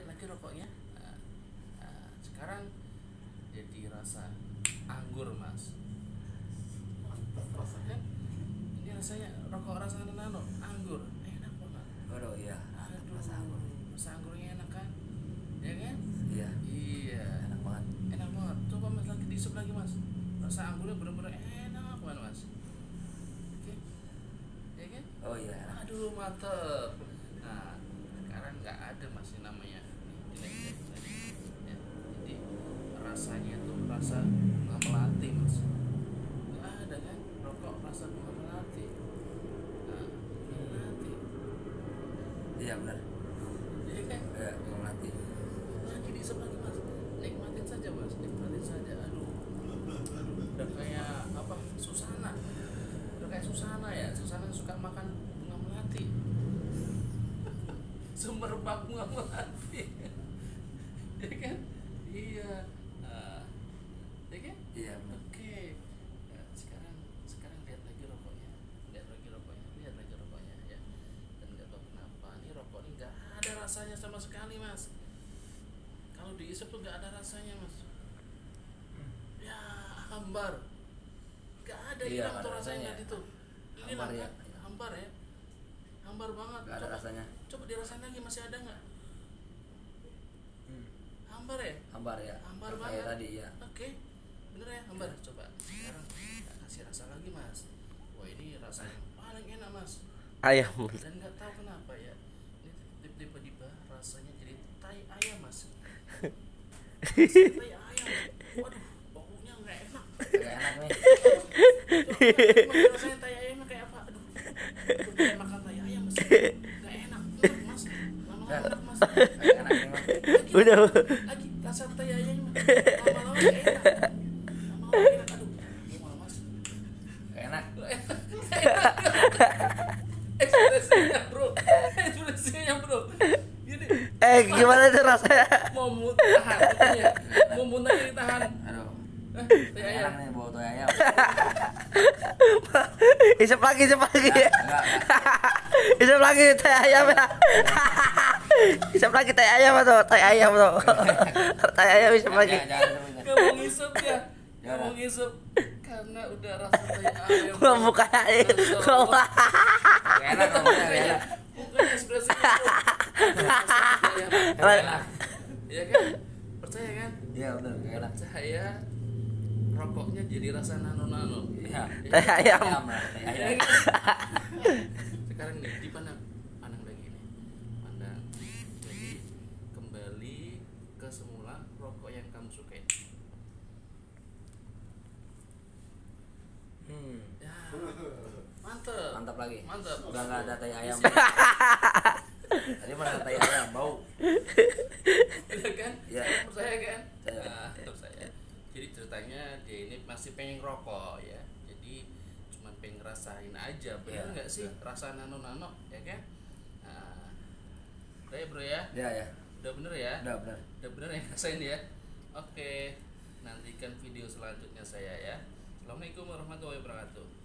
lihat lagi rokoknya nah, nah, sekarang jadi rasa anggur mas kan ini rasanya rokok rasa nano anggur enak banget Waduh iya. Aduh, Rasa anggur. rasa anggurnya enak kan ya kan Iya. iya Enak banget. enak banget coba mas lagi diisep lagi mas rasa anggurnya bener-bener enak banget mas oke ya kan Oh iya. Enak. aduh mantep nah sekarang nggak ada mas yang namanya ini jelek jelek ya jadi rasanya tuh rasa bunga melati mas. Nggak ada kan? Rokok rasa bunga melati nah bunga melati Iya benar. jadi kan Ya, mati. lagi diisep lagi mas. Nikmatin saja mas. Nikmatin saja. Aduh. Aduh udah kayak apa susana. Udah kayak susana ya. Susana suka makan bunga melati. Semerbak bunga melati. Ya kan? Iya Ah, ya kan Iya benar. Oke. Ya, sekarang sekarang lihat lagi rokoknya. Lihat lagi rokoknya. Lihat lagi rokoknya ya. Dan nggak tahu kenapa nih rokok ini nggak ada rasanya sama sekali mas. Kalau diisep tuh nggak ada rasanya mas. Ya hambar. Nggak ada Iya, hilang nggak tuh ada rasanya rasanya. gitu. Ini Hambar ya. Hambar ya. Hambar banget. Gak ada Coba- rasanya. Coba dirasain lagi masih ada nggak? Hmm. Hambar ya. Hambar ya. Hambar Kayak banget. tadi ya. Oke, bener ya hambar. Coba sekarang kita kasih rasa lagi mas. Wah ini rasa yang paling enak mas. ayam Dan nggak tahu kenapa ya. Ini tiba-tiba rasanya jadi tai ayam mas. Rasa tai ayam. Waduh, baunya nggak enak. Gak enak nih. Coba rasanya tai ayamnya kayak apa? Aduh, aduh, kayak makan tai ayam mas. Nggak enak, enak mas. Lama-lama enak mas. Gak enak nih mas. Lagi, Udah. lagi rasa tai ayamnya. Lama-lama nggak enak. Lama-lama nggak enak. Aduh, gimana mas? Gak enak. ekspresinya bro ekspresinya bro gini eh gimana tuh rasanya? Mau muntah mau muntahnya ditahan Aduh. eh, ayam. Nih tai ayam. isep lagi isep lagi. Isep lagi teh ayam ya. Isep lagi teh ayam tuh teh ayam tuh? Teh ayam isep lagi. Nggak mau ngisep ya? Nggak mau ngisep. Karena udah rasa tai ayam. Gua buka aja. Gua buka. Gak enak ngomongnya, gak enak. bukan ekspresinya bro Rasa tai ayam. Gak enak. ya kan percaya kan Iya bener, gak enak. percaya rokoknya jadi rasa nano nano Iya. teh ayam Ya ayam. kan? sekarang nih dipandang pandang lagi nih pandang jadi kembali ke semula rokok yang kamu sukai Hmm. ya mantep Mantap lagi. mantep Udah gak ada tai ayam. Tadi mana tai ayam, bau. Iya kan? Iya. percaya kan? Percaya. nah, percaya jadi ceritanya dia ini masih pengen rokok ya. Jadi cuma pengen ngerasain aja bener Iya, nggak sih? iya. rasa nano nano ya kan? Nah, udah ya bro ya? Ya ya. udah bener ya? Udah bener. udah bener ya ngerasain ya? Oke nantikan video selanjutnya saya ya. Assalamualaikum warahmatullahi wabarakatuh